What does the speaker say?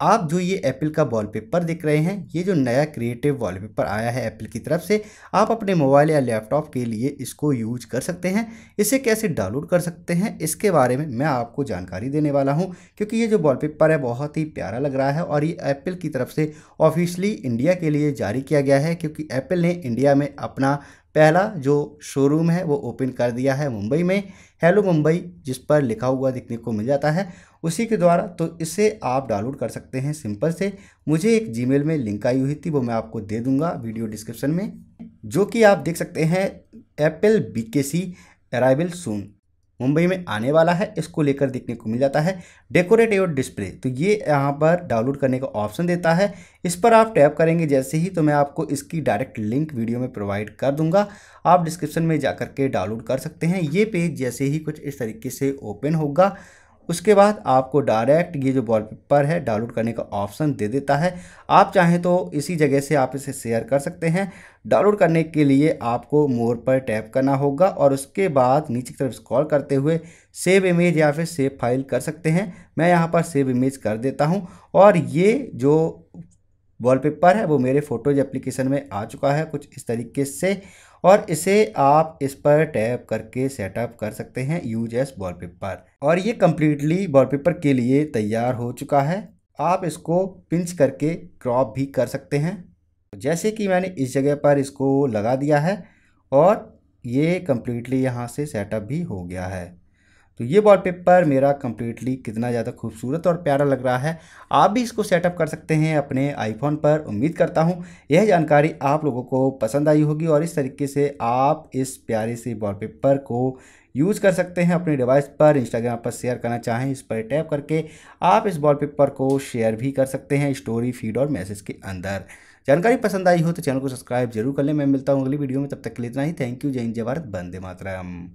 आप जो ये एप्पल का वॉलपेपर देख रहे हैं, ये जो नया क्रिएटिव वॉलपेपर आया है एप्पल की तरफ़ से, आप अपने मोबाइल या लैपटॉप के लिए इसको यूज़ कर सकते हैं। इसे कैसे डाउनलोड कर सकते हैं, इसके बारे में मैं आपको जानकारी देने वाला हूँ, क्योंकि ये जो वॉलपेपर है, बहुत ही प्यारा लग रहा है और ये एप्पल की तरफ़ से ऑफिशली इंडिया के लिए जारी किया गया है, क्योंकि एप्पल ने इंडिया में अपना पहला जो शोरूम है, वो ओपन कर दिया है मुंबई में। हेलो मुंबई, जिस पर लिखा हुआ देखने को मिल जाता है। उसी के द्वारा तो इसे आप डाउनलोड कर सकते हैं सिंपल से। मुझे एक जीमेल में लिंक आई हुई थी, वो मैं आपको दे दूँगा वीडियो डिस्क्रिप्शन में। जो कि आप देख सकते हैं एप्पल बी के सी अराइवल सून मुंबई में आने वाला है, इसको लेकर देखने को मिल जाता है डेकोरेट योर डिस्प्ले तो ये यहाँ पर डाउनलोड करने का ऑप्शन देता है। इस पर आप टैप करेंगे जैसे ही तो मैं आपको इसकी डायरेक्ट लिंक वीडियो में प्रोवाइड कर दूँगा। आप डिस्क्रिप्शन में जा के डाउनलोड कर सकते हैं। ये पेज जैसे ही कुछ इस तरीके से ओपन होगा। उसके बाद आपको डायरेक्ट ये जो वॉलपेपर है डाउनलोड करने का ऑप्शन दे देता है। आप चाहें तो इसी जगह से आप इसे शेयर कर सकते हैं। डाउनलोड करने के लिए आपको मोर पर टैप करना होगा और उसके बाद नीचे की तरफ़ स्क्रॉल करते हुए सेव इमेज या फिर सेव फ़ाइल कर सकते हैं। मैं यहाँ पर सेव इमेज कर देता हूँ और ये जो वॉलपेपर है, वो मेरे फ़ोटोज़ एप्लीकेशन में आ चुका है कुछ इस तरीके से और इसे आप इस पर टैप करके सेटअप कर सकते हैं यूज़ एस वॉलपेपर। और ये कम्प्लीटली वॉलपेपर के लिए तैयार हो चुका है। आप इसको पिंच करके क्रॉप भी कर सकते हैं। जैसे कि मैंने इस जगह पर इसको लगा दिया है और ये कम्प्लीटली यहाँ से सेटअप भी हो गया है। तो ये वॉलपेपर मेरा कम्प्लीटली कितना ज़्यादा खूबसूरत और प्यारा लग रहा है। आप भी इसको सेटअप कर सकते हैं अपने आईफोन पर। उम्मीद करता हूँ यह जानकारी आप लोगों को पसंद आई होगी और इस तरीके से आप इस प्यारे से वॉलपेपर को यूज़ कर सकते हैं। अपने डिवाइस पर इंस्टाग्राम पर शेयर करना चाहें, इस पर टैप करके आप इस वॉलपेपर को शेयर भी कर सकते हैं स्टोरी फ़ीड और मैसेज के अंदर। जानकारी पसंद आई हो तो चैनल को सब्सक्राइब ज़रूर कर लें। मैं मिलता हूँ अगली वीडियो में। तब तक के लिए इतना ही। थैंक यू जय हिंद, जय भारत। बंदे मातरम।